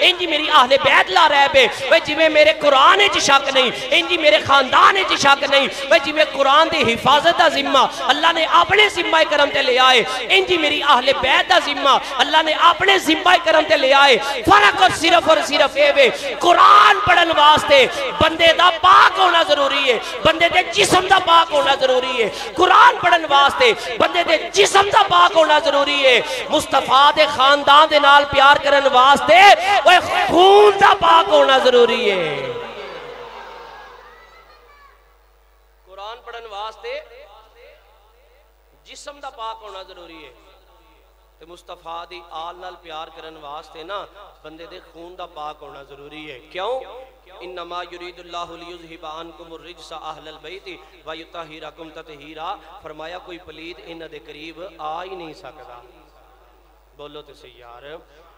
انجی میری اہل بیت لا رہے بے وے جی میں میرے قرآن چ شک نہیں انجی میرے خاندان چ شک نہیں، وے جی میں قرآن دی حفاظت دا ذمہ، اللہ نے اپنے ذمہ کرم تے لے آئے انجی میری اہل بیت دا ذمہ، اللہ نے اپنے ذمہ کرم تے لے آئے، فرق اور صرف اور صرف اے بے قرآن پڑھن واسطے بندے دا پاک ہونا ضروری ہے، بندے دے جسم دا پاک ہونا ضروری ہے، قرآن پڑھن واسطے بندے دے جسم دا پاک ہونا ضروری ہے، مصطفیٰ دے خاندان دے نال پیار کرن واسطے وہ خون دا پاک ہونا ضروری ہے۔ قرآن پڑھن واسطے جسم دا پاک ہونا ضروری ہے۔ تے مصطفیٰ دی آل نال پیار کرن واسطے نا بندے دے خون دا پاک ہونا ضروری ہے۔ کیوں؟ انما یرید اللہ لیذہب عنکم الرجس اہل البیت و یطہرکم تطہیرا۔ فرمایا کوئی پلید انہاں دے قریب آ ہی نہیں سکدا بولو تے یار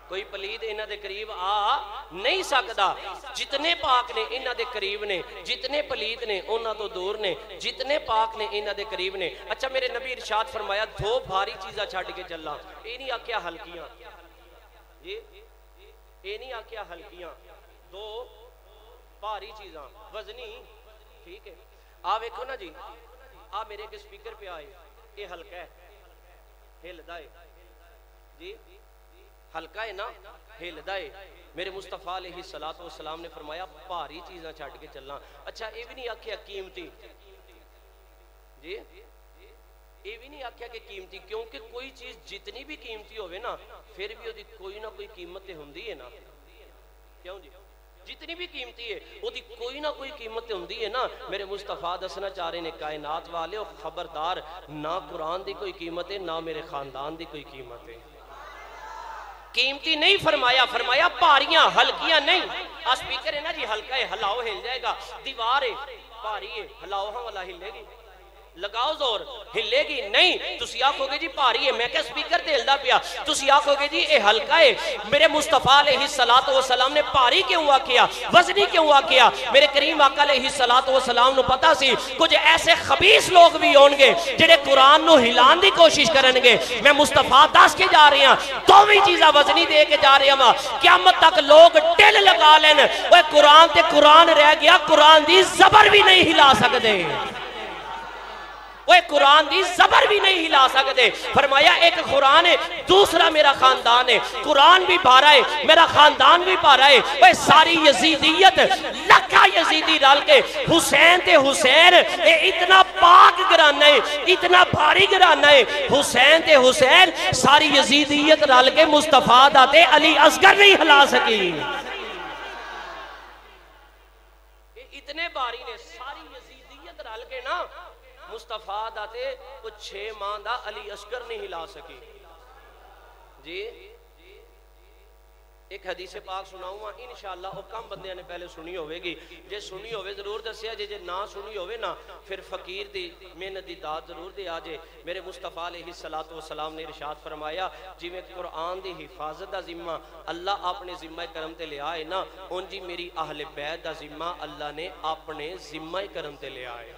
کوئی پلید انہ دے قریب آ نہیں سکدا جتنے پاک نے انہ دے قریب نے جتنے پلید نے انہ تو دور نے جتنے پاک نے انہ دے قریب نے اچھا میرے نبی ارشاد فرمایا دو بھاری چیزہ چھاڑ کے چلا اے نہیں آکیا ہلکیاں یہ نہیں آکیا ہلکیاں دو بھاری چیزاں وزنی ٹھیک ہے آ ویکھو نا جی آ میرے کے سپیکر پہ آئے یہ ہلکا ہے ہل دائے جی ہلکا ہے نا ہل دائے میرے مصطفیٰ علیہ السلام نے فرمایا پاری چیزاں چھاڑ کے چلنا۔ اچھا یہ بھی نہیں آکھیا قیمتی۔ جی؟ یہ بھی نہیں آکھیا کہ قیمتی، کیونکہ کوئی چیز جتنی بھی قیمتی ہوئے نا، پھر بھی وہ کوئی نہ کوئی قیمت ہوندی ہے نا۔ کیوں جی؟ جتنی بھی قیمتی ہے وہ دی کوئی نہ کوئی قیمت ہوندی ہے نا۔ میرے مصطفیٰ دسنا چاہ رہے نے، کائنات والے اور خبردار، نہ قرآن دی کوئی قیمت ہے، نہ میرے خاندان دی کوئی قیمت ہے۔ قیمتی نہیں فرمایا فرمایا پاریاں، ہلکیاں نہیں۔ اسپیکر ہے نا جی ہلکا ہے ہلاؤ ہل جائے گا۔ دیوار ہے پاری ہے ہلاؤ ہاں والا ہلے گی۔ لگاؤ زور، ہلے گی، نہیں، تسی آکھو گے جی پاری ہے، میں کیا سپیکر دے پیا؟ تسی آکھو گے جی اے ہلکا ہے، میرے مصطفیٰ علیہ السلام نے پاری کیوں آکھیا؟ وزنی کیوں آکھیا؟ میرے کریم آقا علیہ السلام نو پتا سی، کچھ ایسے خبیص لوگ بھی ہونگے جنہیں قرآن نو ہلان دی کوشش کرنگے میں مصطفیٰ دس کے جا رہی ہاں تو بھی چیزہ وزنی دے کے جا رہی ہاں۔ قیامت تک لوگ ٹل لگا لین۔ وہ قرآن تے قرآن رہ گیا، قرآن دی زبر بھی نہیں ہلا سکتے وہ قرآن دی زبر بھی نہیں ہلا سکتے۔ فرمایا، ایک قرآن ہے، دوسرا میرا خاندان ہے۔ قرآن بھی پارا ہے، میرا خاندان بھی پارا ہے۔ وہ ساری یزیدیت، لکھا یزیدی ڈال کے۔ حسین تے حسین، اے اتنا پاک گرانا ہے اتنا بھاری گرانا ہے حسین تے حسین، ساری یزیدیت ڈال کے مصطفیٰ داتے علی اصغر نہیں ہلا سکی۔ اتنے باری نے، ساری یزیدیت ڈال کے نا۔ مصطفیٰ داتے وہ چھے ماں دا علی اشکر نہیں ہلا سکی۔ جی؟ ایک حدیث پاک سناؤں گا، انشاءاللہ وہ کم بندے نے پہلے سنی ہوئے گی۔ جے سنی ہوئے ضرور دسیا، جے جے نہ سنی ہوئے نا، پھر فقیر دی محنت دی داد ضرور دے آجے۔ میرے مصطفیٰ علیہ السلام نے ارشاد فرمایا جی میں قرآن دی حفاظت دا ذمہ اللہ اپنے ذمہ کرم تے لے آئے نا ان جی میری اہل بیت دا ذمہ اللہ نے اپنے ذمہ کرم تے لے آئے۔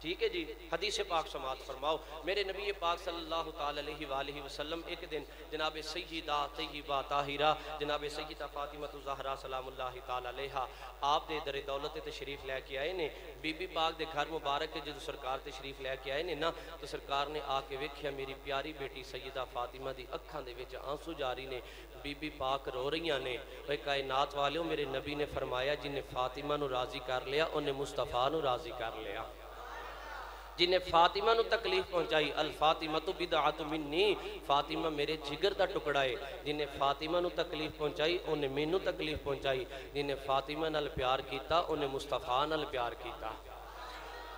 ٹھیک ہے جی؟ حدیث پاک سماعت فرماؤ۔ میرے نبی پاک صلی اللہ تعالی علیہ وآلہ وسلم ایک دن جناب سیدہ طیبہ طاہرہ، جناب سیدہ فاطمہ زہرہ سلام اللہ تعالی علیہ آپ دے در دولت تشریف لے کے آئے نے۔ بی بی پاک دے گھر مبارک کے جدو سرکار تشریف لے کے آئے نے نا، تو سرکار نے آ کے ویکھیا، میری پیاری بیٹی سیدہ فاطمہ دی اکھاں دے وچ آنسو جاری نے۔ بی بی پاک رو رہیاں نے۔ وہ کائنات والے میرے نبی نے فرمایا جن نے فاطمہ نو راضی کر لیا، انہیں مصطفیٰ نو راضی کر لیا۔ جنہیں فاطمہ نو تکلیف پہنچائی، الفاطمہ تو بدعات منی، فاطمہ میرے جگر دا ٹکڑا ہے۔ جنہیں فاطمہ نو تکلیف پہنچائی، انہیں مینو تکلیف پہنچائی۔ جنہیں فاطمہ نال پیار کیتا، انہیں مصطفیٰ نال پیار کیتا۔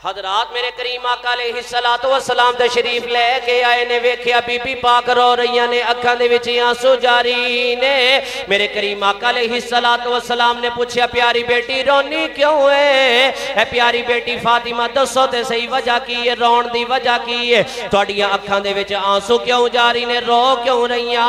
حضرات میرے کریم آقا علیہ السلام تشریف لے کے آئے نے ویکھیا بی بی پاک رو رہیاں نے، اکھاں دے وچ آنسو جاری نے۔ میرے کریم آقا علیہ السلام نے پوچھیا، پیاری بیٹی رونی کیوں ہے؟ اے پیاری بیٹی فاطمہ، دسو تے صحیح وجہ کی ہے، رون دی وجہ کی ہے۔ تواڈیاں اکھاں دے وچ آنسو کیوں جاری نے، رو کیوں رہیاں؟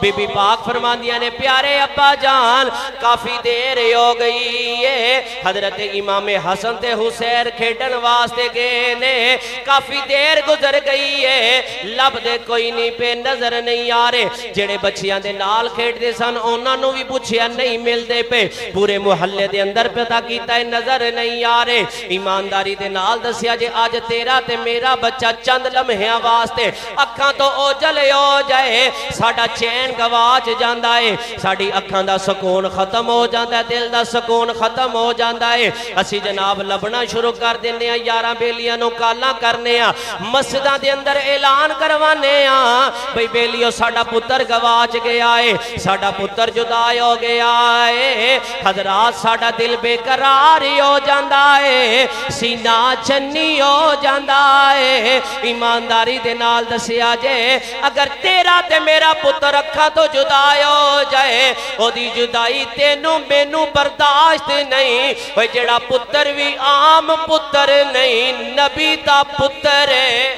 بی بی پاک فرماندیاں نے، پیارے ابا جان، کافی دیر ہو گئی ہے۔ حضرت امام حسن تے حسین کھیڑن واسطے گئے نے۔ کافی دیر گزر گئی ہے۔ لب دے کوئی نہیں پہ نظر نہیں آرے جڑے بچیاں دے نال کھیڑ دے سن اونا نو بھی پوچھیا نہیں مل دے پہ۔ پورے محلے دے اندر پتا کیتا ہے، نظر نہیں آرے ایمانداری دے نال دسیا جے، آج تیرا تے میرا بچہ چند لمحیاں واسطے اکھاں تو اوجلے ہو جائے۔ ساڑا چین گواچ جاندہ ہے۔ ساڑی اکھاں دا سکون ختم ہو جاندہ ہے، دل دا سکون ختم ہو جاندہ ہے۔ اسی جناب لبنا شروع کر دینے ہیں یارہ بیلیاں نو کالا کرنے ہیں مسجدہ دے اندر اعلان کروانے ہیں بھئی بیلیو ساڑا پتر گواچ گیا ہے ساڑا پتر جدائی ہو گیا ہے حضرات ساڑا دل بے قراری ہو جاندہ ہے سینہ چنی ہو جاندہ ہے ایمانداری دے نال دسیا جے، اگر تیرا تے میرا پتر رکھا تو جدائی ہو جائے او دی جدائی تینوں مینوں برداشت نہیں۔ وہ جڑا پتر بھی عام پتر پتر نہیں، نبی تا پتر ہے۔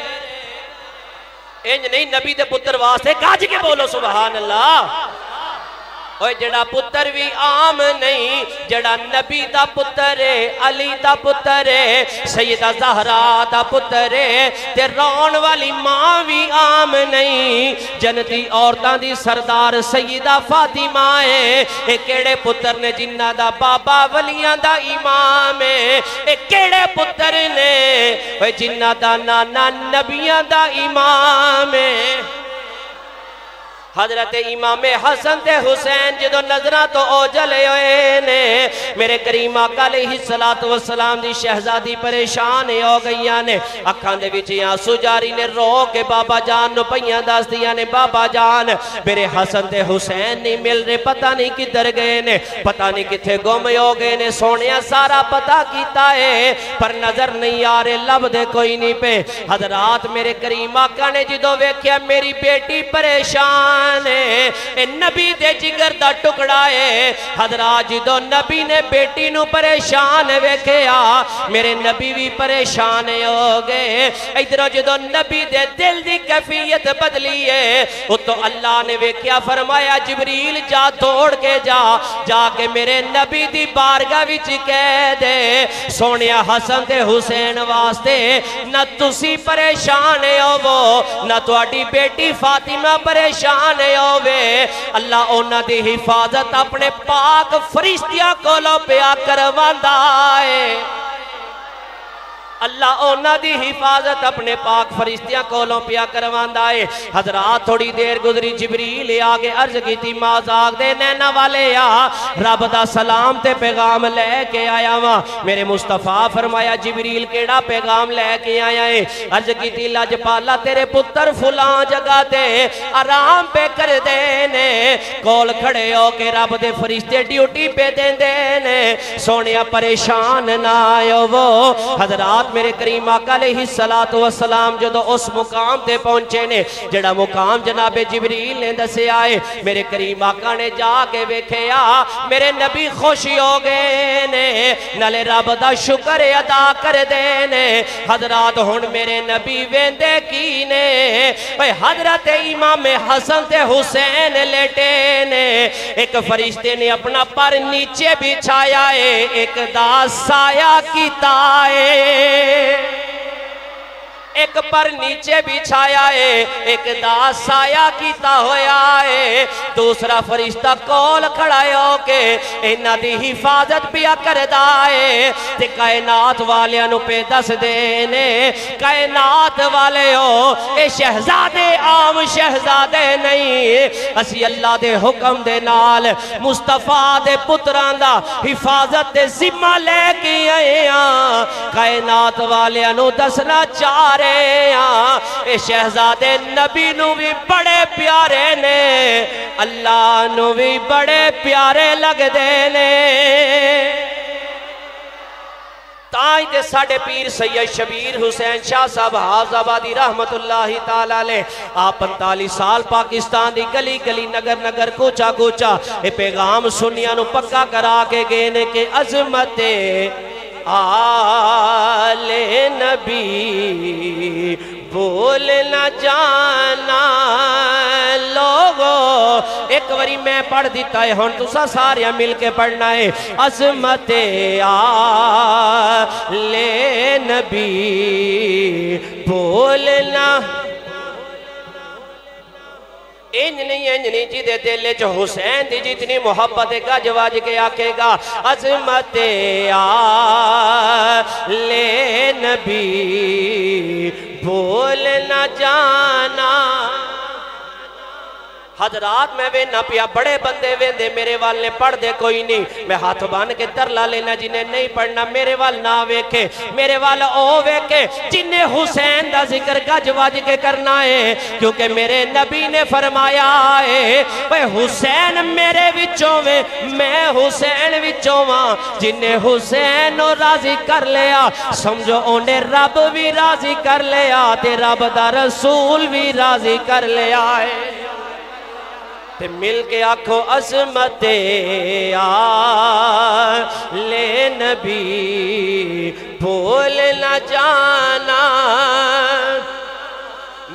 انج نہیں، نبی دے پتر واسطے کاج کے بولو، سبحان اللہ۔ اوہ جڑا پتر بھی عام نہیں جڑا نبی دا پتر ہے علی دا پتر ہے سیدہ زہرہ دا پتر ہے تے رون والی ماں بھی عام نہیں جنتی عورتان دی سردار سیدہ فاطمہ ہے ایک کیڑے پتر نے جنہ دا بابا ولیاں دا امام ہے کیڑے پتر نے جنہ دا نانا نبیاں دا امام ہے حضرت امام حسن تے حسین جدو نظرہ تو او جلے ہوئے نے، میرے کریم آقا علیہ السلام دی شہزادی پریشان ہو گئیاں نے۔ اکھان دے وچ یہاں سجاری نے رو کے بابا جان نو پہیاں داس دیا نے، بابا جان، میرے حسن تے حسین نہیں مل رہے، پتہ نہیں کدھر گئے نے، پتہ نہیں کتھے گم ہو گئے نے۔ سونیا سارا پتہ کیتا ہے، پر نظر نہیں آ رہے، لب دے کوئی نہیں پہ حضرات میرے کریم آقا نے جدو ویکھیا، میری بیٹی پریشان ہے اے نبی دے جگر دا ٹکڑا ہے۔ حضرات جدو نبی نے بیٹی نو پریشان ویکھیا، میرے نبی بھی پریشان ہو گئے۔ ادھر جدو نبی دے دل دی کیفیت بدلی ہے وہ تو اللہ نے ویکھیا، فرمایا، جبریل جا توڑ کے جا جا کے میرے نبی دی بارگاہ وچ کہہ دے سونیا حسن تے حسین واسطے، نہ تسی پریشان ہو وہ نہ تو اڈی بیٹی فاطمہ پریشان جانے ہوئے اللہ اونا دی حفاظت اپنے پاک فرشتیاں کو لو پیا کرواندہ ہے۔ اللہ اونا دی حفاظت اپنے پاک فرشتیاں کولوں پیا کروان دائے حضرات تھوڑی دیر گزری، جبریل آگے عرض کی تھی مازاق دے نینا والے یا رب دا سلام تے پیغام لے کے آیا وا میرے مصطفیٰ فرمایا، جبریل کیڑا پیغام لے کے آیا ہے؟ عرض کی تھی لج تیرے پتر فلان جگہ دے آرام پہ کر دے۔ دینے کول کھڑے ہو کے رب دے فرشتے ڈیوٹی پہ دین دینے سونیا پریشان نہ آئے وہ۔ حضرات میرے کریم آقا علیہ السلام جدو اس مقام تے پہنچے نے، جڑا مقام جناب جبریل نے دسے آئے میرے کریم آقا نے جا کے ویکھے میرے نبی خوشی ہو گئے نے۔ نلے رب دا شکر ادا کر دینے حضرات ہون میرے نبی ویندے کی نے۔ حضرت امام حسن تے حسین لیٹ بیٹے نے، ایک فرشتے نے اپنا پر نیچے بچھایا ہے، ایک دا سایہ کی تائے ایک پر نیچے بھی چھایا ہے، ایک دا سایہ کیتا ہویا ہے۔ دوسرا فرشتہ کول کھڑائے ہو کے انہ دی حفاظت پیا کردائے تے کائنات والے انو پہ دس دینے کائنات والے ہو، اے شہزادے عام شہزادے نہیں۔ اسی اللہ دے حکم دے نال مصطفیٰ دے پتران دا حفاظت دے ذمہ لے کی آئے ہاں۔ کائنات والے انو دسنا چاہ رہے ہاں اے شہزادے نبی نو بھی بڑے پیارے نے۔ اللہ نو بھی بڑے پیارے لگ دینے تائیں دے ساڑھے پیر سید شبیر حسین شاہ صاحب حاض آبادی رحمت اللہ تعالیٰ لے آپ پنتالی سال پاکستان دی گلی گلی نگر نگر کوچا کوچا، اے پیغام سنیا نو پکا کرا کے گینے کے عظمت آل نبی، بھول نہ جانا۔ لوگو، ایک وری میں پڑھ دیتا ہے ہون تو سا ساریا مل کے پڑھنا ہے۔ عظمت آل نبی، بھول نہ انج نہیں انج نہیں جی دے دلے جو حسین دی جتنی محبت کا جواج کے آکے گا، عظمت آلے نبی، بھول نہ جانا۔ حضرات، میں وے نہ پیا، بڑے بندے ویندے، میرے وال نے پڑھ دے کوئی نہیں۔ میں ہاتھ بان کے ترلا لینا، جنہیں نہیں پڑھنا، میرے وال نہ ویکھے۔ میرے وال او ویکھے، جنہیں حسین دا ذکر کا جواج کے کرنا ہے۔ کیونکہ میرے نبی نے فرمایا ہے وہ حسین میرے وچوں میں میں حسین وچوں ماں جنہیں حسین راضی کر لیا، سمجھو انہیں رب بھی راضی کر لیا، تے رب دا رسول بھی راضی کر لیا ہے۔ تے مل کے آکھو عظمت آل نبی، بھول نہ جانا۔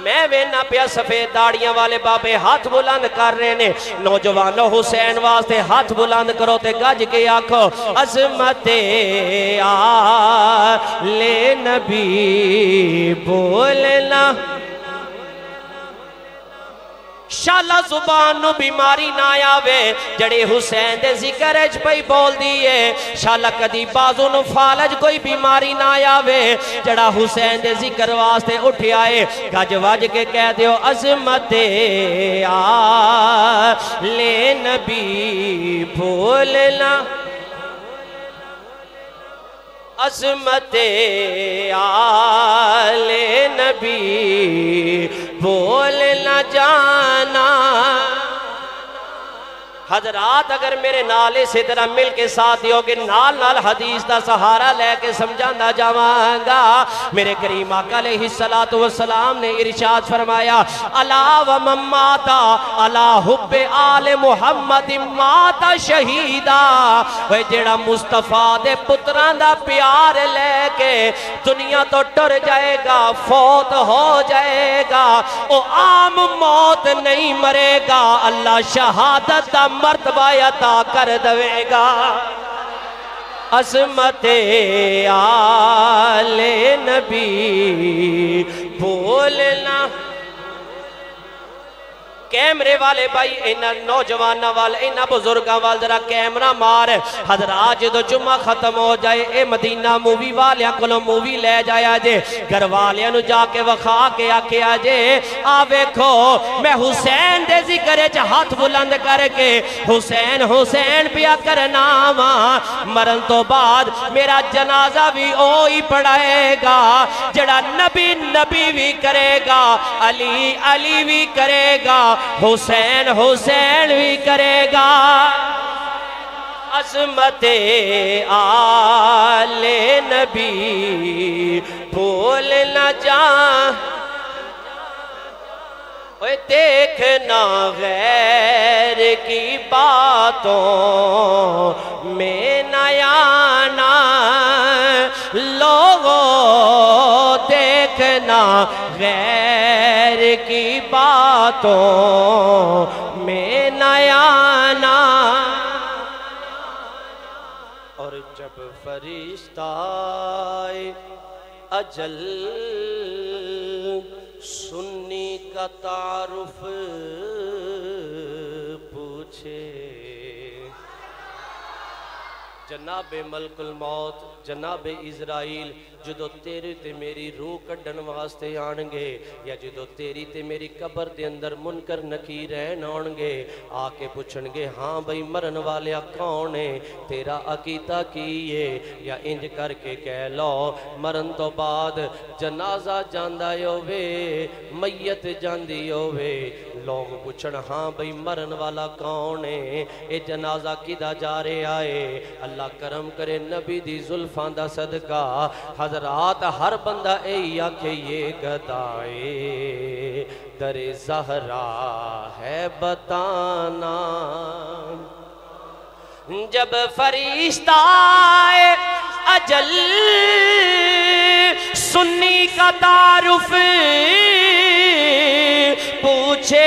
میں وے نہ پیا سفید داڑیاں والے بابے ہاتھ بلند کر رہے نے۔ نوجوانو حسین واسطے ہاتھ بلند کرو تے گج کے آکھو عظمت آل نبی، بھول نہ شالا زبان نو بیماری نہ آوے، جڑے حسین دے ذکر اچ پئی بول دیئے شالا کدی بازو نو فالج کوئی بیماری نہ آوے، جڑا حسین دے ذکر واسطے اٹھ آئے، گج وج کے کہہ دیو، عظمت آل نبی بھولنا عظمت آل نبی بول نہ جانا حضرات اگر میرے نالے سے طرح مل کے ساتھ ہوگے نال نال حدیث دا سہارا لے کے سمجھانا جاواں گا میرے کریم آقا علیہ السلام نے ارشاد فرمایا علا و مماتا علا حب آل محمد ماتا شہیدہ وہ جڑا مصطفیٰ دے پتران دا پیار لے کے دنیا تو ٹر جائے گا، فوت ہو جائے گا۔ او عام موت نہیں مرے گا، اللہ شہادت دا مرتبہ عطا کر دوے گا۔ عظمت آل نبی بولنا کیمرے والے بھائی اینا نوجوانہ والے اینا بزرگاں والے ذرا کیمرہ مار۔ حضرات جدو جمعہ ختم ہو جائے، اے مدینہ مووی والے کلو مووی لے جایا جے۔ گھر والے نو جا کے وخا کے آکے آجے آوے کھو میں حسین دے ذکر چا ہاتھ بلند کر کے حسین حسین پیا کرنا ماں مرن تو بعد میرا جنازہ بھی اوئی پڑھائے گا، جڑا نبی نبی بھی کرے گا، علی علی بھی کرے گا، حسین حسین بھی کرے گا۔ عظمت آل نبی، بھول نہ جان دیکھنا غیر کی باتوں میں نیانا غیر کی باتوں میں نیانا اور جب فرشتہ اجل سنی کا تعارف جناب ملک الموت، جناب اسرائیل، جدو تیرے تے میری روح کڈن واسطے آنگے، یا جدو تیری تے میری قبر دے اندر منکر نکیرین آنگے، آکے پوچھنگے ہاں بھئی مرن والے کونے تیرا عقیدہ کیے یا انج کر کے کہہ لو، مرن تو بعد جنازہ جاندہ ہوئے، میت جاندی ہوئے لوگ پوچھن ہاں بھئی مرن والا کونے اے جنازہ کدہ جا رہے آئے اللہ کرم کرے نبی دی ظلفان دا صدقہ حضرات ہر بندہ اے یا کہ یہ گدائے در زہرا ہے بتانا جب فرشتہ اجل سنی کا تعارف پوچھے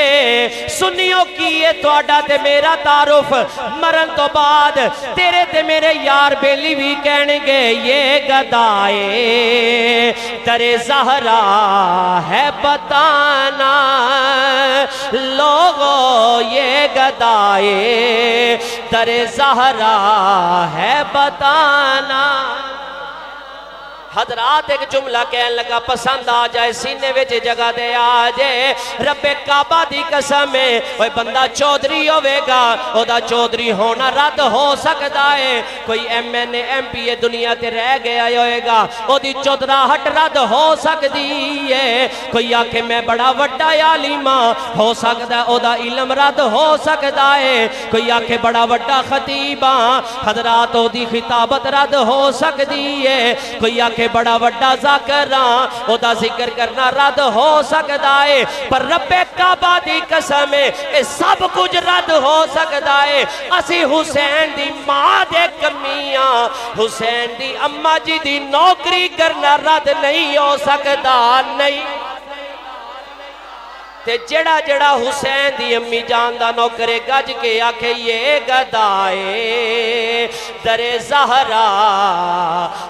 سنیوں کیے توڑا تے میرا تعارف؟ مرن تو بعد تیرے تے میرے یار بیلی بھی کہنے گے، یہ گدائے در زہرا ہے بتانا۔ لوگو، یہ گدائے در زہرا ہے بتانا۔ حضرات ایک جملہ کہن لگا، پسند آ جائے سینے ویچے جگہ دے آ جائے رب کعبہ دی قسم ہے کوئی بندہ چودری ہوئے گا، او دا چودری ہونا رد ہو سکتا ہے۔ کوئی M N M P A دنیا تے رہ گیا ہوئے گا، او دی چودرہ ہٹ رد ہو سکتی ہے۔ کوئی آکے میں بڑا وڈا علیمہ ہو سکتا ہے او دا علم رد ہو سکتا ہے۔ کوئی آکے بڑا وڈا خطیبہ، حضرات او دی خطابت رد ہو سکتی ہے۔ کوئی آکے کہ بڑا وڈا ذاکران او دا ذکر کرنا رد ہو سکتا ہے، پر رب کعبہ دی قسم ہے سب کچھ رد ہو سکتا ہے۔ اسی حسین دی ماں دے کمیاں، حسین دی اممہ جی دی نوکری کرنا رد نہیں ہو سکتا، نہیں۔ تے جڑا جڑا حسین دی امی جان دا نوکرے گج کے آکھے، یہ گدائے در زہرا،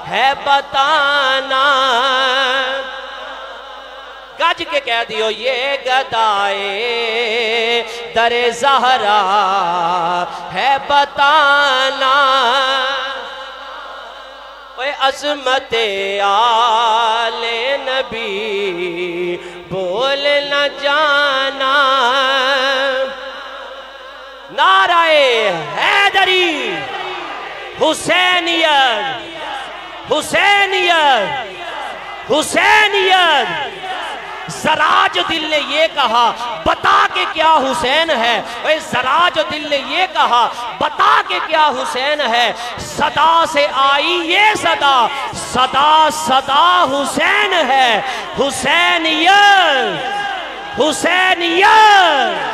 ہے بتانا۔ گج کے کہہ دیو، یہ گدائے در زہرا، ہے بتانا۔ عظمت آل نبی بھول نہ جانا۔ نعرہ حیدری حسینیت حسینیت حسینیت۔ زراج دل نے یہ کہا، بتا کے کیا حسین ہے؟ زراج دل نے یہ کہا، بتا کے کیا حسین ہے؟ صدا سے آئی یہ صدا صدا صدا حسین ہے، حسینیت حسینیت۔